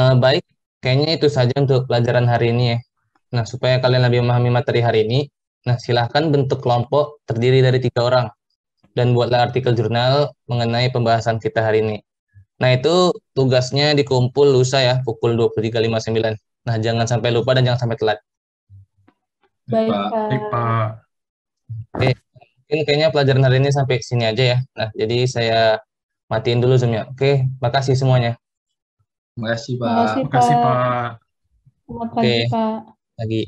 Eh, baik, kayaknya itu saja untuk pelajaran hari ini ya. Nah, supaya kalian lebih memahami materi hari ini, nah silahkan bentuk kelompok terdiri dari tiga orang dan buatlah artikel jurnal mengenai pembahasan kita hari ini. Nah, itu tugasnya dikumpul lusa ya, pukul 23.59. Nah, jangan sampai lupa dan jangan sampai telat. Baik, Pak. Pak. Mungkin kayaknya pelajaran hari ini sampai sini aja ya. Nah, jadi saya matiin dulu Zoom-nya. Oke, makasih semuanya. Terima kasih, Pak. Makasih, Terima kasih, Pak. Pak. Selamat pagi, Oke. Pak. Lagi.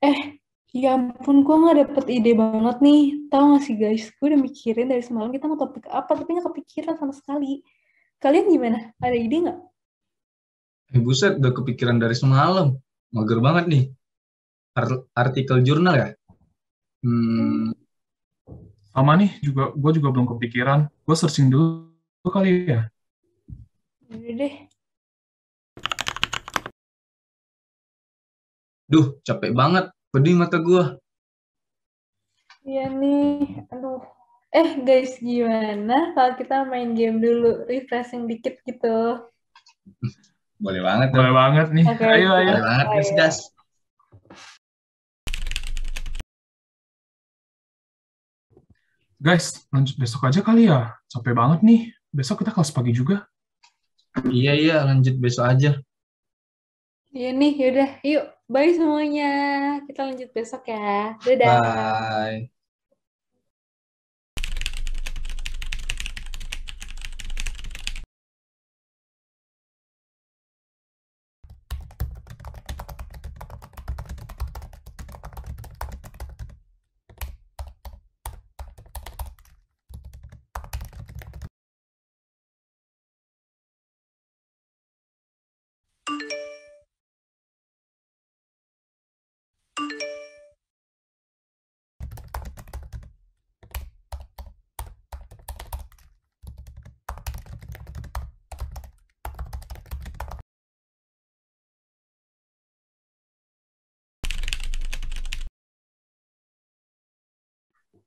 Eh, ya ampun, gue nggak dapet ide banget nih. Tahu nggak sih guys, gue udah mikirin dari semalam kita mau topik apa, tapi nggak kepikiran sama sekali. Kalian gimana? Ada ide nggak? Eh, buset, udah kepikiran dari semalam. Mager banget nih. Art- artikel jurnal ya? Hmm, Sama nih, juga gue juga belum kepikiran. Gue searching dulu kali ya. Udah deh. duh, capek banget. Pedih mata gua. Iya nih, aduh. Eh guys, gimana kalau kita main game dulu, refreshing dikit gitu? Boleh banget dong. Boleh banget nih. Oke, Ayo, ayo. Boleh banget, gas, Ayo. gas. Guys, lanjut besok aja kali ya. Capek banget nih. Besok kita kelas pagi juga. Iya, iya, lanjut besok aja. Iya nih, yaudah, yuk, bye semuanya. Kita lanjut besok ya. Dadah. Bye.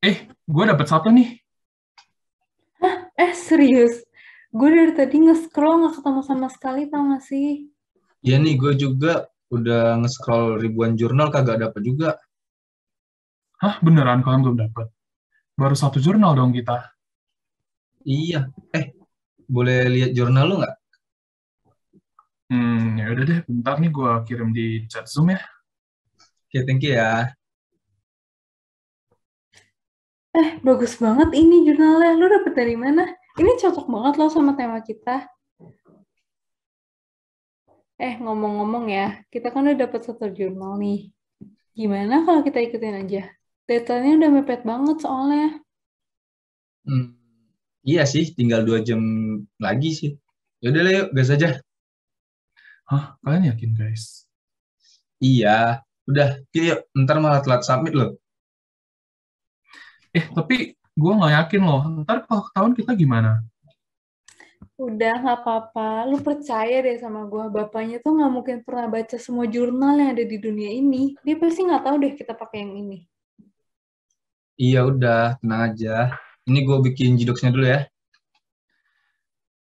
Eh, gue dapet satu nih. Eh, serius? Gue dari tadi nge-scroll nggak ketemu sama sekali, tau gak sih? Iya nih, gue juga udah nge-scroll ribuan jurnal kagak dapet juga. Hah, beneran kalian belum dapet? Baru satu jurnal dong kita. Iya. Eh, boleh lihat jurnal lu nggak? Hmm, ya udah deh, bentar nih gue kirim di chat Zoom ya. Oke, thank you ya. Eh, bagus banget ini jurnalnya. Lu dapet dari mana? Ini cocok banget loh sama tema kita. Eh, ngomong-ngomong ya, kita kan udah dapet satu jurnal nih. Gimana kalau kita ikutin aja? Deadline-nya udah mepet banget soalnya. Hmm, iya sih, tinggal dua jam lagi sih. Yaudah lah yuk, gas aja. Hah, kalian yakin guys? Iya, udah, yuk, yuk. Ntar malah telat submit loh. Eh, tapi gue nggak yakin loh. Ntar kalau ketahuan kita gimana? Udah, nggak apa-apa. Lu percaya deh sama gua. Bapaknya tuh nggak mungkin pernah baca semua jurnal yang ada di dunia ini. Dia pasti nggak tahu deh kita pakai yang ini. Iya, udah, tenang aja. Ini gue bikin jidoksnya dulu ya.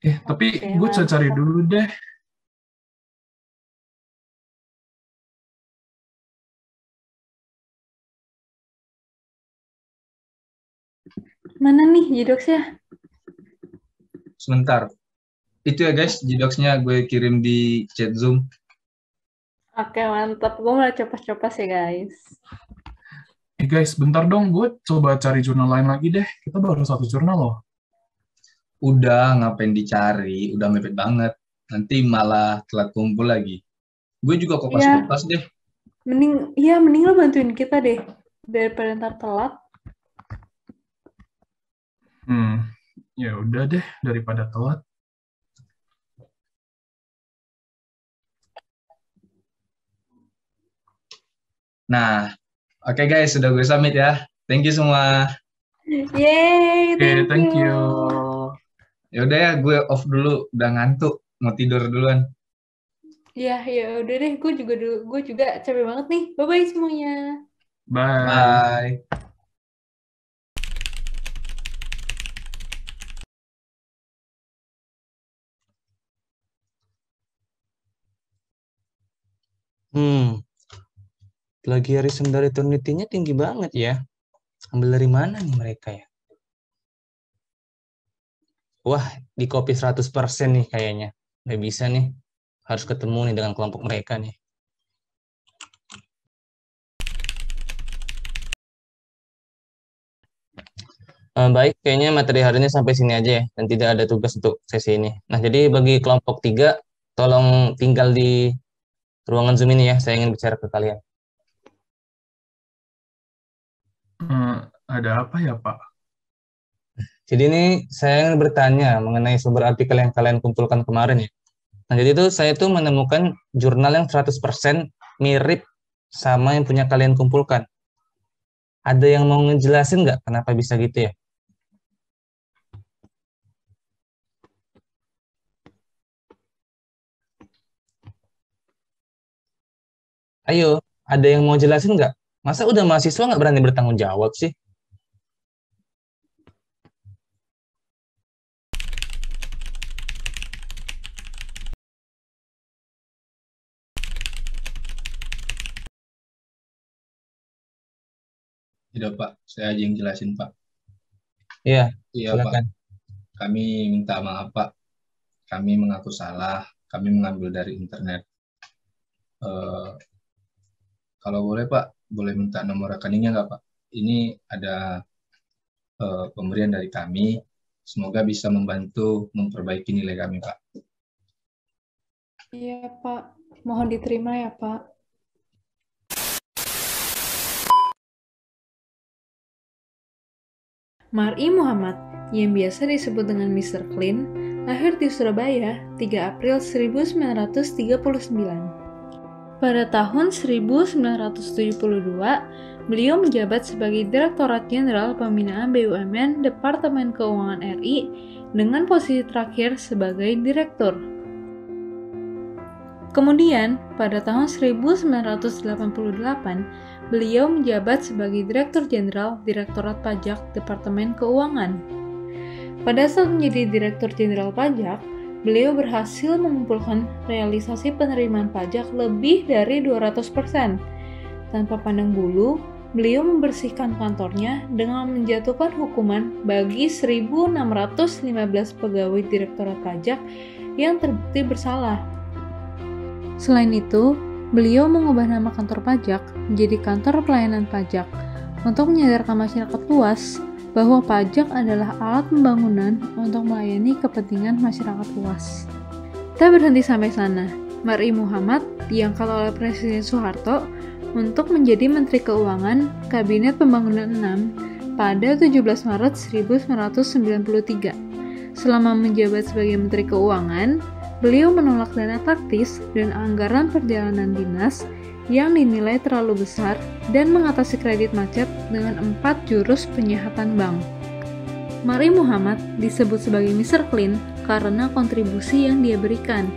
Eh, tapi Oke, gue cari dulu deh. Mana nih jidoksnya? Sebentar. Itu ya guys, jidoksnya gue kirim di chat Zoom. Oke, mantap. Gue mulai copas-copas ya, guys. Eh guys, bentar dong. Gue coba cari jurnal lain lagi deh. Kita baru satu jurnal loh. Udah, ngapain dicari? Udah mepet banget. Nanti malah telat kumpul lagi. Gue juga kopas-kopas deh. Mending, iya, mending lo bantuin kita deh. Daripada ntar telat. Hmm, ya udah deh daripada telat. Nah, oke guys, sudah gue submit ya. Thank you semua. Yeay, Oke, thank you. Ya udah ya, gue off dulu. Udah ngantuk, mau tidur duluan. Ya, ya udah deh. Gue juga dulu, gue juga capek banget nih. Bye-bye semuanya. Bye. Bye. Hmm, plagiarisme dari Trinity-nya tinggi banget ya. Ambil dari mana nih mereka ya? Wah, di copy 100% nih kayaknya. Nggak bisa nih. Harus ketemu nih dengan kelompok mereka nih. Eh, baik, kayaknya materi hari ini sampai sini aja ya, dan tidak ada tugas untuk sesi ini. Nah, jadi bagi kelompok tiga, tolong tinggal di ruangan Zoom ini ya, saya ingin bicara ke kalian. Eh, ada apa ya, Pak? Jadi ini saya ingin bertanya mengenai sumber artikel yang kalian kumpulkan kemarin ya. Nah, jadi itu saya tuh menemukan jurnal yang 100% mirip sama yang punya kalian kumpulkan. Ada yang mau ngejelasin nggak kenapa bisa gitu ya? Ayo, ada yang mau jelasin nggak? Masa udah mahasiswa nggak berani bertanggung jawab sih? Tidak Pak, saya aja yang jelasin Pak. Iya, Iya Pak, kami minta maaf Pak. Kami mengaku salah, kami mengambil dari internet. Eh, kalau boleh Pak, boleh minta nomor rekeningnya nggak Pak? Ini ada eh, pemberian dari kami, semoga bisa membantu memperbaiki nilai kami Pak. Iya, Pak. Mohon diterima ya, Pak. Mar'i Muhammad, yang biasa disebut dengan Mr. Clean, lahir di Surabaya 3 April 1939. Pada tahun 1972, beliau menjabat sebagai Direktorat Jenderal Pembinaan BUMN Departemen Keuangan RI dengan posisi terakhir sebagai Direktur. Kemudian, pada tahun 1988, beliau menjabat sebagai Direktur Jenderal Direktorat Pajak Departemen Keuangan. Pada saat menjadi Direktur Jenderal Pajak, beliau berhasil mengumpulkan realisasi penerimaan pajak lebih dari 200%. Tanpa pandang bulu, beliau membersihkan kantornya dengan menjatuhkan hukuman bagi 1.615 pegawai Direktorat Pajak yang terbukti bersalah. Selain itu, beliau mengubah nama kantor pajak menjadi kantor pelayanan pajak untuk menyadarkan masyarakat luas bahwa pajak adalah alat pembangunan untuk melayani kepentingan masyarakat luas. Tak berhenti sampai sana, Mari Muhammad diangkat oleh Presiden Soeharto untuk menjadi Menteri Keuangan Kabinet Pembangunan 6 pada 17 Maret 1993. Selama menjabat sebagai Menteri Keuangan, beliau menolak dana taktis dan anggaran perjalanan dinas yang dinilai terlalu besar dan mengatasi kredit macet dengan empat jurus penyehatan bank. Mari Muhammad disebut sebagai Mr. Clean karena kontribusi yang dia berikan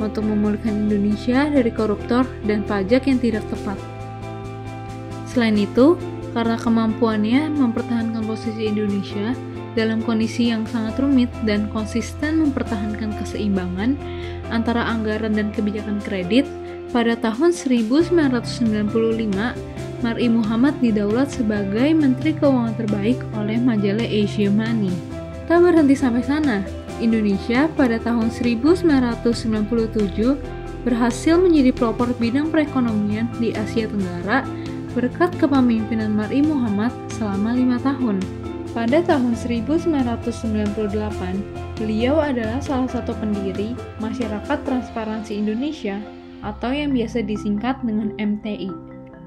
untuk memulihkan Indonesia dari koruptor dan pajak yang tidak tepat. Selain itu, karena kemampuannya mempertahankan posisi Indonesia dalam kondisi yang sangat rumit dan konsisten mempertahankan keseimbangan antara anggaran dan kebijakan kredit, pada tahun 1995, Mari Muhammad didaulat sebagai Menteri Keuangan terbaik oleh majalah Asia Money. Tak berhenti sampai sana, Indonesia pada tahun 1997 berhasil menjadi pelopor bidang perekonomian di Asia Tenggara berkat kepemimpinan Mari Muhammad selama lima tahun. Pada tahun 1998, beliau adalah salah satu pendiri Masyarakat Transparansi Indonesia atau yang biasa disingkat dengan MTI.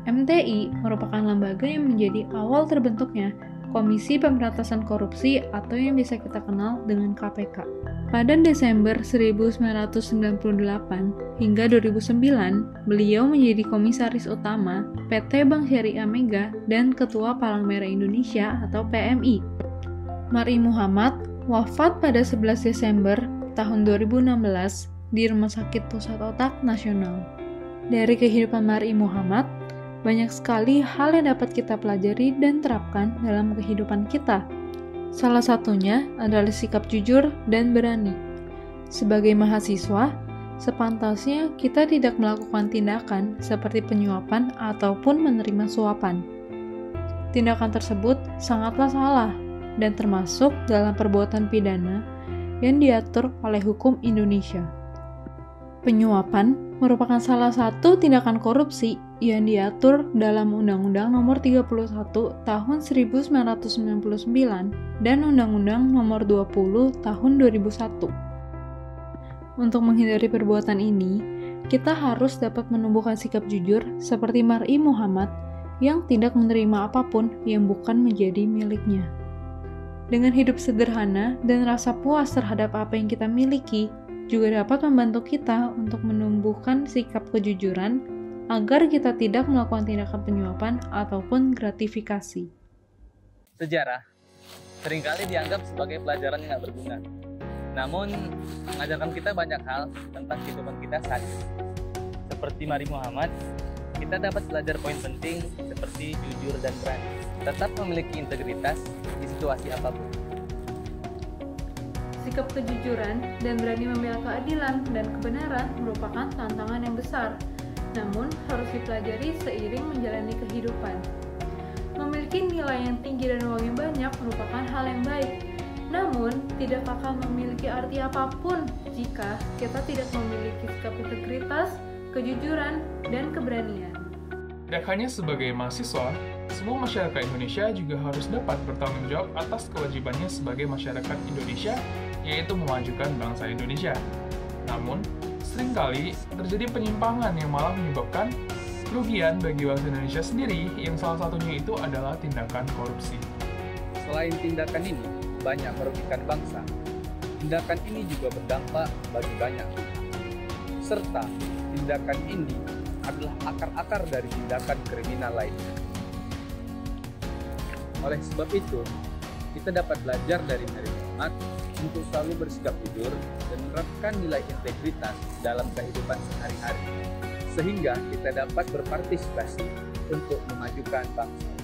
MTI merupakan lembaga yang menjadi awal terbentuknya Komisi Pemberantasan Korupsi atau yang bisa kita kenal dengan KPK. Pada Desember 1998 hingga 2009, beliau menjadi komisaris utama PT Bank Syariah Mega dan Ketua Palang Merah Indonesia atau PMI. Mari Muhammad wafat pada 11 Desember tahun 2016 di Rumah Sakit Pusat Otak Nasional. Dari kehidupan Mari Muhammad, banyak sekali hal yang dapat kita pelajari dan terapkan dalam kehidupan kita. Salah satunya adalah sikap jujur dan berani. Sebagai mahasiswa, sepantasnya kita tidak melakukan tindakan seperti penyuapan ataupun menerima suapan. Tindakan tersebut sangatlah salah dan termasuk dalam perbuatan pidana yang diatur oleh hukum Indonesia. Penyuapan merupakan salah satu tindakan korupsi yang diatur dalam Undang-Undang Nomor 31 Tahun 1999 dan Undang-Undang Nomor 20 Tahun 2001. Untuk menghindari perbuatan ini, kita harus dapat menumbuhkan sikap jujur seperti Mar'i Muhammad yang tidak menerima apa pun yang bukan menjadi miliknya. Dengan hidup sederhana dan rasa puas terhadap apa yang kita miliki, juga dapat membantu kita untuk menumbuhkan sikap kejujuran agar kita tidak melakukan tindakan penyuapan ataupun gratifikasi. Sejarah sering kali dianggap sebagai pelajaran yang tidak berguna. Namun, mengajarkan kita banyak hal tentang kehidupan kita saat ini. Seperti Mari Muhammad, kita dapat belajar poin penting seperti jujur dan berani. Tetap memiliki integritas di situasi apa pun sikap kejujuran dan berani membela keadilan dan kebenaran merupakan tantangan yang besar, namun harus dipelajari seiring menjalani kehidupan. Memiliki nilai yang tinggi dan uang yang banyak merupakan hal yang baik, namun tidak akan memiliki arti apa pun jika kita tidak memiliki sikap integritas, kejujuran, dan keberanian. Tidak hanya sebagai mahasiswa, semua masyarakat Indonesia juga harus dapat bertanggung jawab atas kewajibannya sebagai masyarakat Indonesia yaitu memajukan bangsa Indonesia. Namun, sering kali terjadi penyimpangan yang malah menyebabkan kerugian bagi bangsa Indonesia sendiri yang salah satunya itu adalah tindakan korupsi. Selain tindakan ini banyak merugikan bangsa, tindakan ini juga berdampak bagi banyak. Serta tindakan ini adalah akar-akar dari tindakan kriminal lainnya. Oleh sebab itu, kita dapat belajar dari Mary Muhammad untuk selalu bersikap jujur dan menerapkan nilai integritas dalam kehidupan sehari-hari, sehingga kita dapat berpartisipasi untuk memajukan bangsa.